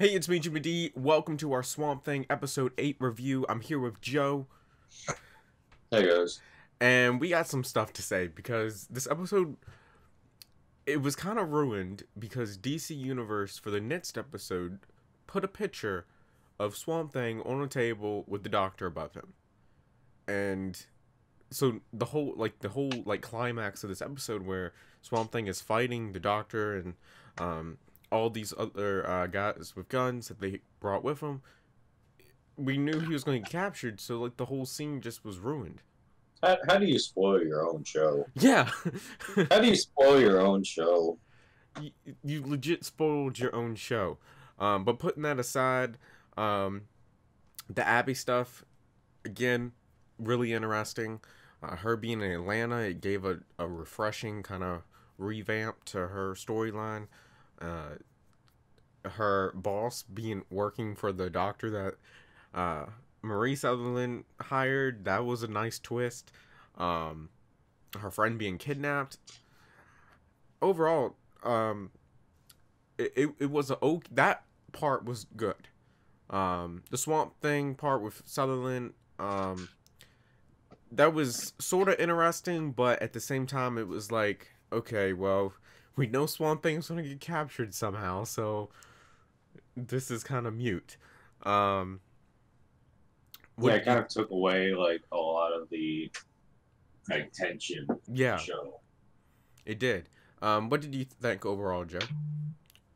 Hey, it's me, Jimmy D. Welcome to our Swamp Thing episode 8 review. I'm here with Joe, Hey guys. and we got some stuff to say because this episode it was kind of ruined because DC Universe for the next episode put a picture of Swamp Thing on a table with the doctor above him. And so the whole like the whole like climax of this episode where Swamp Thing is fighting the doctor and um all these other uh, guys with guns that they brought with them. We knew he was going to get captured, so like the whole scene just was ruined. How, how do you spoil your own show? Yeah, How do you spoil your own show? you, you legit spoiled your own show. Um, but putting that aside, um, the Abby stuff, again, really interesting. Uh, her being in Atlanta, it gave a, a refreshing kind of revamp to her storyline. Uh, her boss being working for the doctor that uh, Marie Sunderland hired, that was a nice twist. Um, her friend being kidnapped. Overall, um, it, it, it was a oak that part was good. Um, the swamp thing part with Sunderland, um, that was sort of interesting, but at the same time, it was like, okay, well, we know Swamp Thing's gonna get captured somehow, so this is kind of mute. Um, Yeah, it kind of took away like a lot of the like tension yeah, show. it did. Um, what did you think overall, Joe,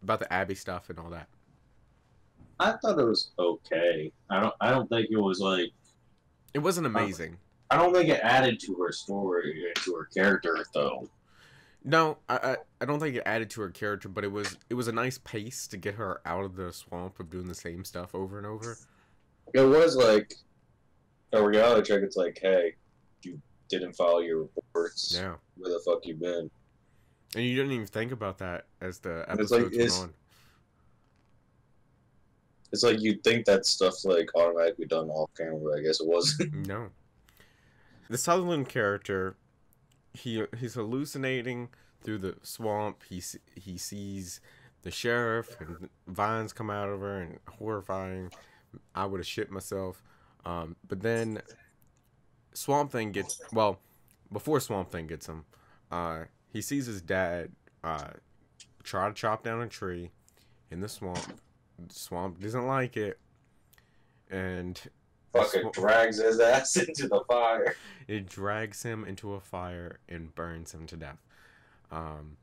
about the Abby stuff and all that? I thought it was okay. I don't I don't think it was like It wasn't amazing. I don't think it added to her story to her character though. No, I, I I don't think it added to her character, but it was it was a nice pace to get her out of the swamp of doing the same stuff over and over. It was like a reality check. It's like, hey, you didn't follow your reports. Yeah, Where the fuck you been? and you didn't even think about that as the It's like, episodes went it's- on. It's like you'd think that stuff like automatically done off camera, but I guess it wasn't. No, the Sunderland character, he he's hallucinating through the swamp. He he sees the sheriff and vines come out of her and horrifying. I would have shit myself. Um, but then Swamp Thing gets well before Swamp Thing gets him. Uh, he sees his dad uh, try to chop down a tree in the swamp. Swamp doesn't like it, and Fucking drags his ass into the fire. it drags him into a fire and burns him to death. Um,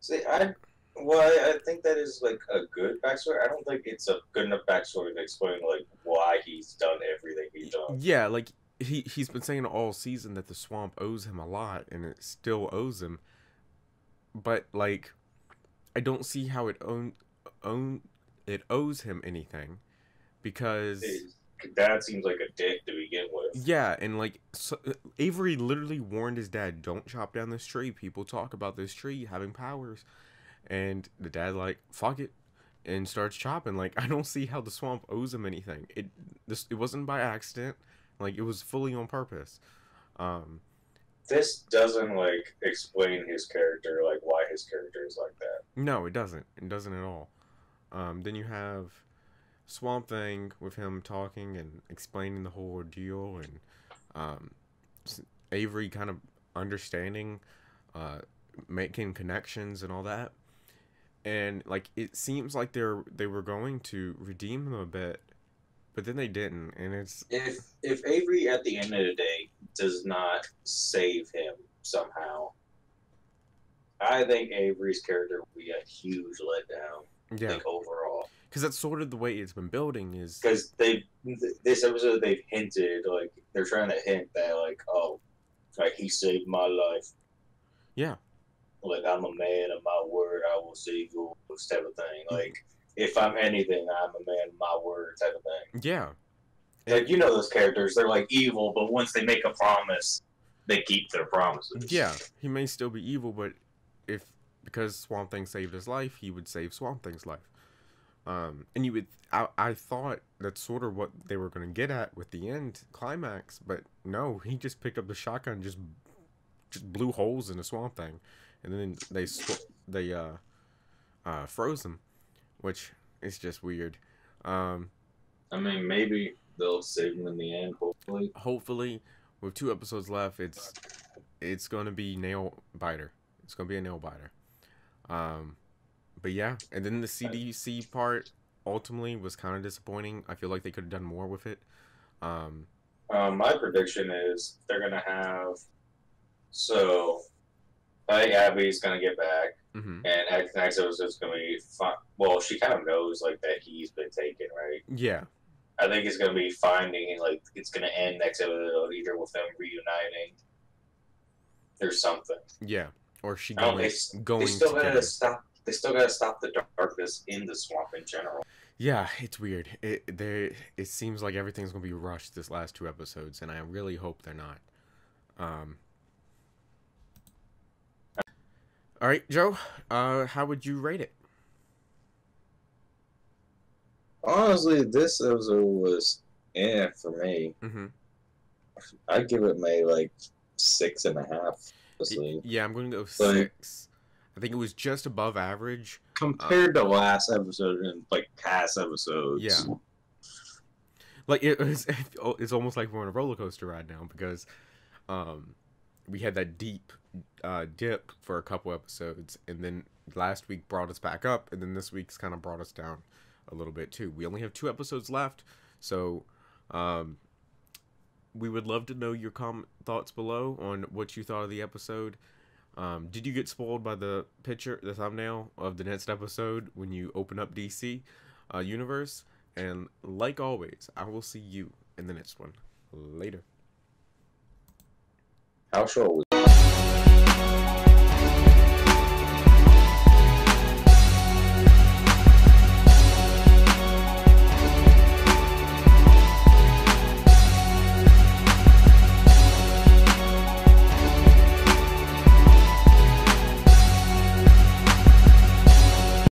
See, I well, I, I think that is like a good backstory. I don't think it's a good enough backstory to explain like why he's done everything he's done. yeah, like he he's been saying all season that the swamp owes him a lot, and it still owes him. But like, I don't see how it own own it owes him anything, because dad seems like a dick to begin with. yeah, and like so, Avery literally warned his dad, "Don't chop down this tree. People talk about this tree having powers," and the dad like, "Fuck it." And starts chopping. Like I don't see how the swamp owes him anything. It this it wasn't by accident. Like it was fully on purpose. Um, This doesn't like explain his character, like why his character is like that. no, it doesn't. It doesn't at all. Um, then you have Swamp Thing with him talking and explaining the whole ordeal, and um, Avery kind of understanding, uh, making connections and all that. And like it seems like they're they were going to redeem him a bit, but then they didn't, and it's If if Avery at the end of the day does not save him somehow, I think Avery's character will be a huge letdown. yeah, Like overall. Because that's sort of the way it's been building. Is because they this episode they've hinted like they're trying to hint that like oh like he saved my life Yeah. like i'm a man of my word i will save you this type of thing mm-hmm. like if i'm anything i'm a man of my word type of thing yeah, like you know those characters they're like evil but once they make a promise they keep their promises Yeah, he may still be evil, but if because Swamp Thing saved his life, he would save Swamp Thing's life. Um, and you would, I, I thought that's sort of what they were gonna get at with the end climax, but no, he just picked up the shotgun, and just, just blew holes in the Swamp Thing, and then they they uh, uh, froze him, which is just weird. Um, I mean, maybe they'll save him in the end. Hopefully, hopefully, with two episodes left, it's it's gonna be nail biter. It's gonna be a nail biter. Um, but yeah, and then the CDC part ultimately was kind of disappointing. I feel like they could have done more with it. Um, um, my prediction is they're gonna have. So, I think Abby's gonna get back, mhm. and next episode is gonna be fun. Well, she kind of knows like that he's been taken, right? Yeah, I think it's gonna be finding like it's gonna end next episode either with them reuniting or something. yeah, or she going they, going they still together. gotta stop. They still gotta stop the darkness in the swamp in general. Yeah, it's weird. It there it seems like everything's gonna be rushed this last two episodes, and I really hope they're not. Um. All right, Joe. Uh, how would you rate it? Honestly, this episode was eh for me. Mm-hmm. I'd give it maybe like six and a half. Honestly. Yeah, I'm going to go Like- six. I think it was just above average. Compared to last episode and like past episodes. Yeah. Like it was, it's almost like we're on a roller coaster ride now because, um, we had that deep, uh, dip for a couple episodes, and then last week brought us back up, and then this week's kind of brought us down a little bit too. We only have two episodes left, so, um, we would love to know your com thoughts below on what you thought of the episode. Um, did you get spoiled by the picture, the thumbnail of the next episode when you open up DC uh, universe? And like always, I will see you in the next one. Later. How short was